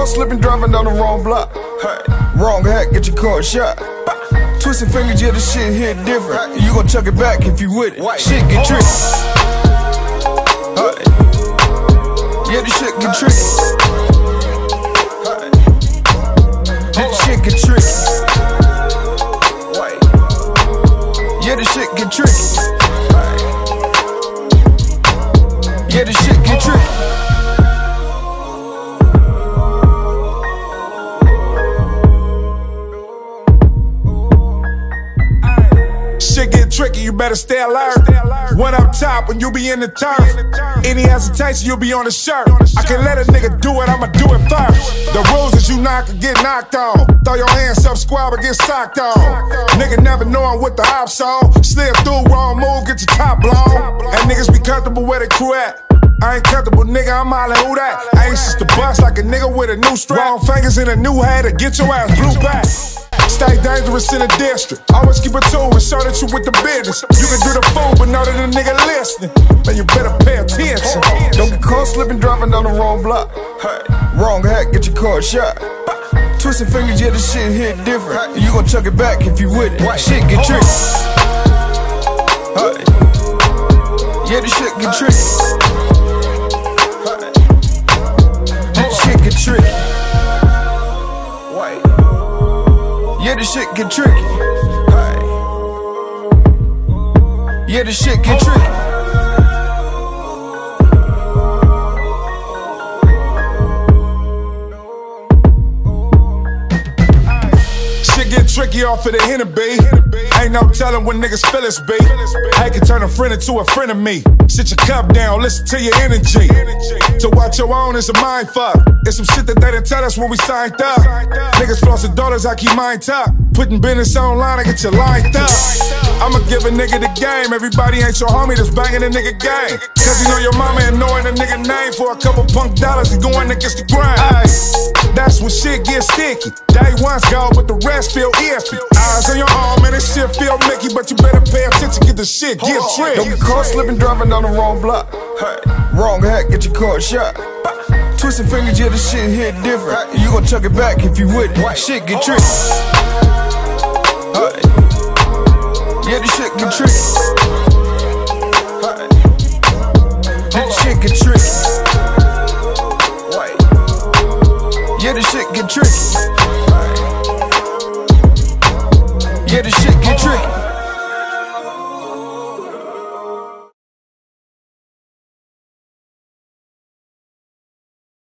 car slipping, driving down the wrong block. Hey. Wrong hat, get your car shot. Twisting fingers, yeah, the shit hit different. You gon' chuck it back if you with it. Shit get tricky. Hey. Yeah, the shit get tricky. Shit get tricky, you better stay alert. One up top when you be in the turf. Any hesitation, you'll be on the shirt. I can let a nigga do it, I'ma do it first. The rules is you knock can get knocked on. Throw your hands up, squab, or get socked on. Nigga never knowing what the ops on. Slip through, wrong move, get your top blown. And niggas be comfortable where they crew at. I ain't comfortable, nigga, I'm hollering who that? I ain't just a bust like a nigga with a new strap. Wrong fingers in a new hat to get your ass blue back. Stay dangerous in the district. Always keep a tool and show that you with the business. You can do the fool, but know that a nigga listening. Man, you better pay attention. Don't get caught slipping, driving down the wrong block. Hey. Wrong hat, get your car shot. Twisting fingers, yeah, the shit hit different. You gon' chuck it back if you with it. Shit get tricky. Hey. Yeah, the shit get tricky. Yeah, the shit get tricky. Hey. Yeah, the shit get tricky. Tricky off of the Hennessy. Ain't no telling when niggas feel us be. I can turn a friend into a friend of me. Sit your cup down, listen to your energy. To watch your own is a mind fuck. It's some shit that they didn't tell us when we signed up. Niggas floss the daughters, I keep mine tucked. Putting business online, I get you lined up. I'ma give a nigga the game. Everybody ain't your homie that's banging a nigga gang. Cause you know your mama and a nigga name for a couple punk dollars and going against the grind. That's when shit gets sticky. Day one's go, but the rest feel iffy. Eyes on your arm and this shit feel Mickey, but you better pay attention, get the shit, get tricked. Don't get caught slipping, driving down the wrong block. Hey. Wrong hat, get your car shot. Twisting fingers, yeah, the shit hit different. You gon' chuck it back if you it. Shit get tricky. Hey. Yeah, the shit get tricky. Hey. This shit get tricky.